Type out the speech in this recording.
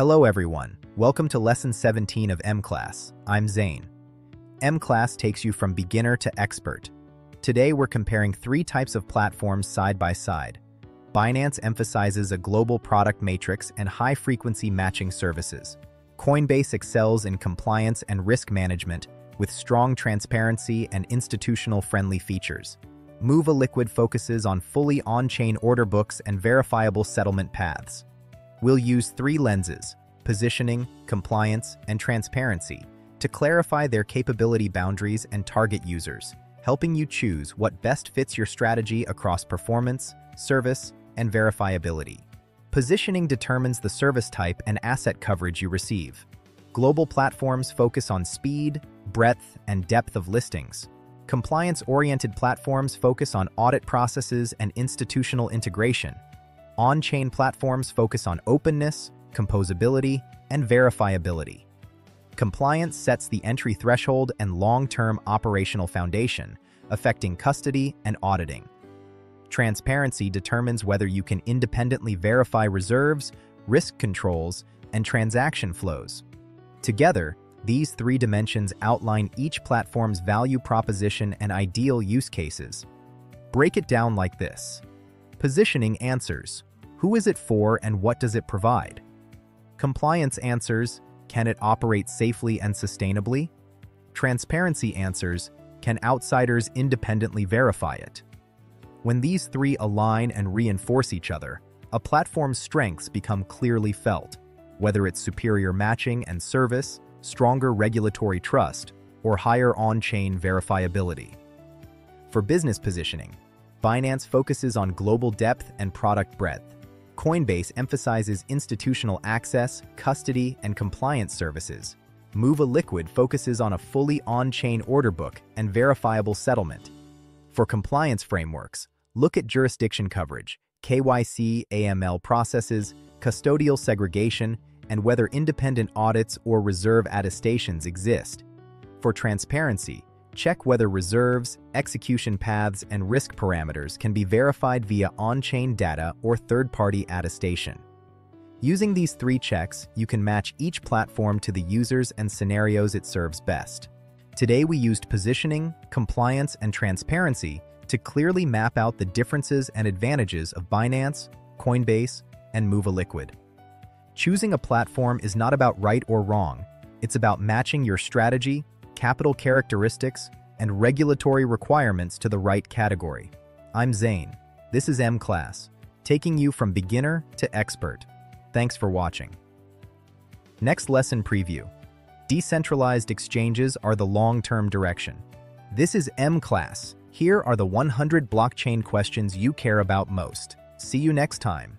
Hello everyone, welcome to Lesson 17 of M-Class. I'm Zane. M-Class takes you from beginner to expert. Today we're comparing three types of platforms side by side. Binance emphasizes a global product matrix and high-frequency matching services. Coinbase excels in compliance and risk management with strong transparency and institutional-friendly features. Mova Liquid focuses on fully on-chain order books and verifiable settlement paths. We'll use three lenses, positioning, compliance, and transparency, to clarify their capability boundaries and target users, helping you choose what best fits your strategy across performance, service, and verifiability. Positioning determines the service type and asset coverage you receive. Global platforms focus on speed, breadth, and depth of listings. Compliance-oriented platforms focus on audit processes and institutional integration. On-chain platforms focus on openness, composability, and verifiability. Compliance sets the entry threshold and long-term operational foundation, affecting custody and auditing. Transparency determines whether you can independently verify reserves, risk controls, and transaction flows. Together, these three dimensions outline each platform's value proposition and ideal use cases. Break it down like this. Positioning answers. Who is it for and what does it provide? Compliance answers. Can it operate safely and sustainably? Transparency answers. Can outsiders independently verify it? When these three align and reinforce each other, a platform's strengths become clearly felt, whether it's superior matching and service, stronger regulatory trust, or higher on-chain verifiability. For business positioning, Binance focuses on global depth and product breadth. Coinbase emphasizes institutional access, custody, and compliance services. Mova Liquid focuses on a fully on-chain order book and verifiable settlement. For compliance frameworks, look at jurisdiction coverage, KYC AML processes, custodial segregation, and whether independent audits or reserve attestations exist. For transparency, check whether reserves, execution paths, and risk parameters can be verified via on-chain data or third-party attestation. Using these three checks, you can match each platform to the users and scenarios it serves best. Today we used positioning, compliance, and transparency to clearly map out the differences and advantages of Binance, Coinbase, and Mova Liquid. Choosing a platform is not about right or wrong, it's about matching your strategy, capital characteristics, and regulatory requirements to the right category. I'm Zane. This is M-Class, taking you from beginner to expert. Thanks for watching. Next lesson preview. Decentralized exchanges are the long-term direction. This is M-Class. Here are the 100 blockchain questions you care about most. See you next time.